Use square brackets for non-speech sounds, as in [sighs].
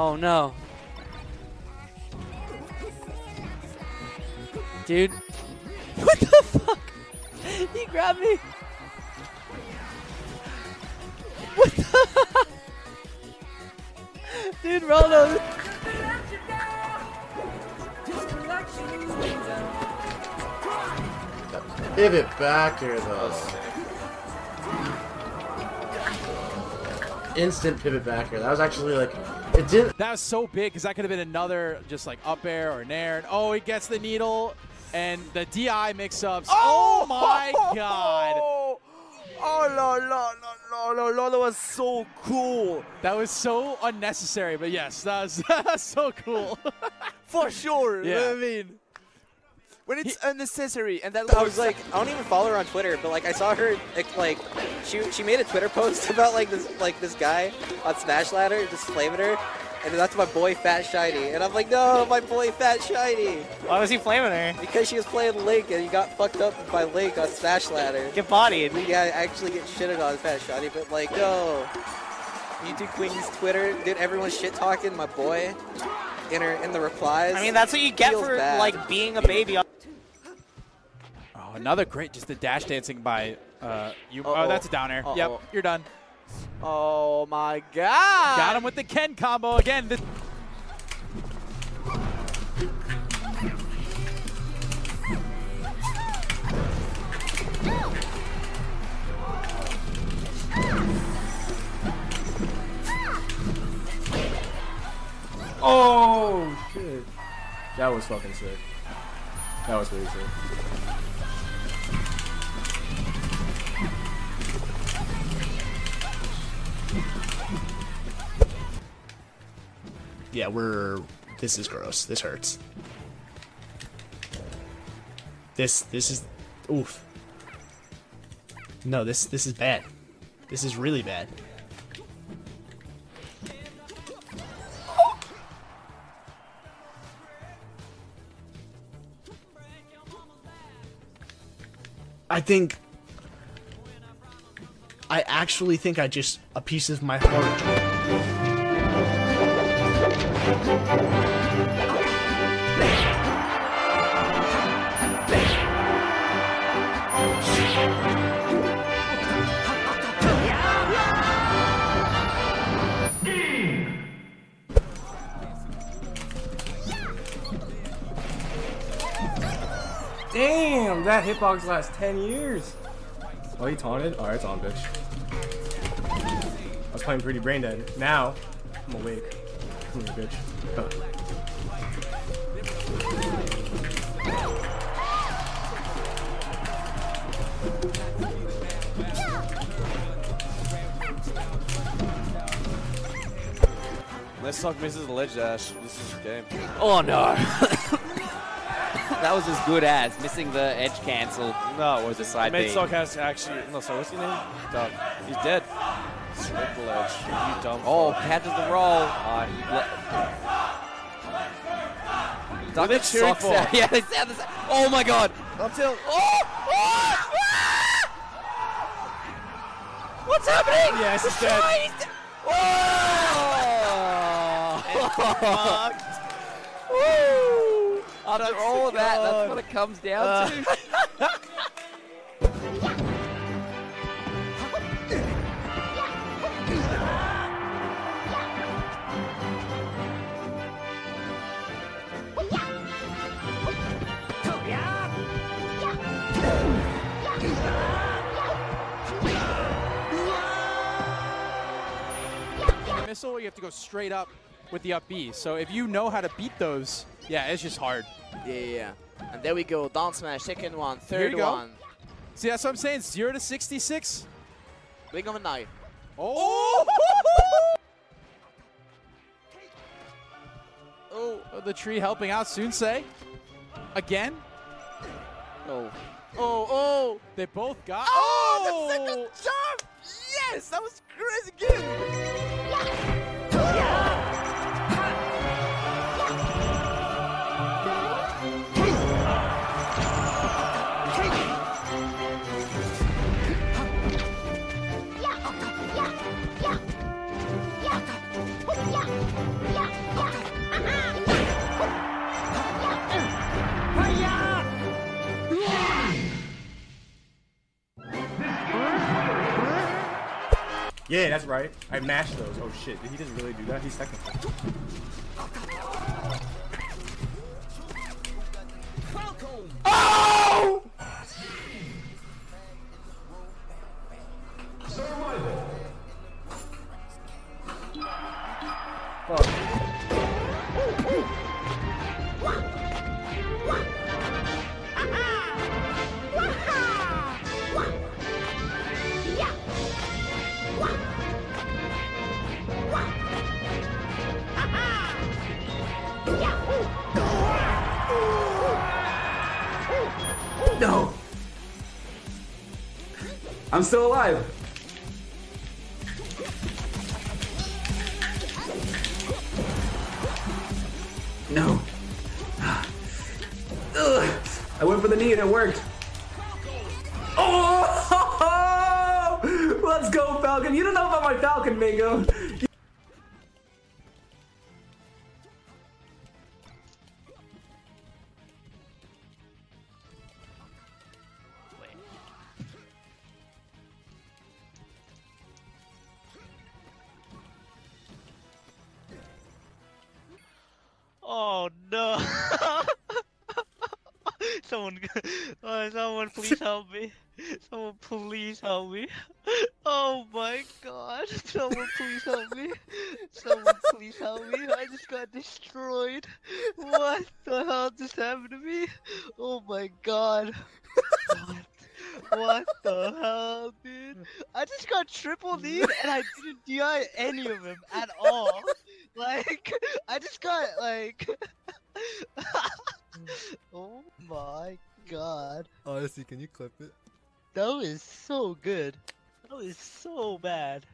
Oh no. Dude. What the fuck? He grabbed me. What the [laughs] Dude, Ronald. Pivot back here though. Instant pivot back here. That was actually like it did That was so big because that could have been another just like up air or nair. And oh, he gets the needle and the DI mix-ups. Oh, oh, my god. [laughs] Oh, oh no, no, no, no, no, no, that was so cool. That was so unnecessary, but yes, that was, [laughs] that was so cool. For sure. Yeah. I mean, when it's unnecessary and that I was like, I don't even follow her on Twitter, but like I saw her like she she made a Twitter post [laughs] about like this like this guy on Smash Ladder just flaming her, and that's my boy Fat Shiny, and I'm like, no, my boy Fat Shiny, Why was he flaming her? because she was playing Link and he got fucked up by Link on Smash Ladder. Get bodied. Yeah, I actually get shitted on Fat Shiny, but like, no. YouTube Queen's Twitter, dude, everyone's shit talking my boy in her in the replies. I mean, that's what you get for bad. like being a baby. Oh, another great, just the dash dancing by uh, you. Oh, Uh-oh. that's a down air. Uh-oh. Yep, you're done. Oh my god. Got him with the Ken combo again. The, Oh shit. That was fucking sick. That was really sick. Yeah, we're this is gross. This hurts. This this is oof. No, this this is bad. This is really bad. I think I actually think I just a piece of my heart Damn, that hitbox lasts 10 years. Oh, he taunted? Alright, it's on, bitch. I was playing pretty brain dead. Now, I'm awake. Come here, bitch. Huh. Let's talk misses the ledge dash. This is game. Oh no. [laughs] that was as good as missing the edge cancel. No, it was a side B. Midstock has actually. No, sorry, what's his name? Doug. He's dead. Smoke the ledge. You dumb. Oh, fuck. catches the roll. Uh, he le- Duck they cheering sucks for? out. [laughs] Yeah, they sound the same. Oh my god. Up till. Oh! oh! Ah! What's happening? Yes, he's The dead. try is [laughs] de-! Woo! After all of that, that's what it comes down uh. to. [laughs] missile, you have to go straight up with the up B. So if you know how to beat those, yeah, it's just hard. Yeah, yeah, yeah. And there we go. Down smash. Second one. Here Third one. See, that's what I'm saying. Zero to 66. Blink of an eye. Oh! Oh. Oh, the tree helping out Sunsei. Again. Oh. Oh, oh. They both got. Oh, the second oh! jump! Yes, that was crazy game. Yeah, that's right. I mashed those. Oh shit, did he just really do that? He's technical. No! I'm still alive! No. [sighs] I went for the knee and it worked. Oh! [laughs] Let's go, Falcon. You don't know about my Falcon, Mingo. Oh no! [laughs] someone, oh, someone, please help me! Someone, please help me! Oh my God! Someone, please help me! Someone, please help me! I just got destroyed. What the hell just happened to me? Oh my God! What? What the hell, dude? I just got triple d and I didn't DI any of them at all. Like, I just got like. [laughs] oh my god. Honestly, can you clip it? That was so good. That was so bad.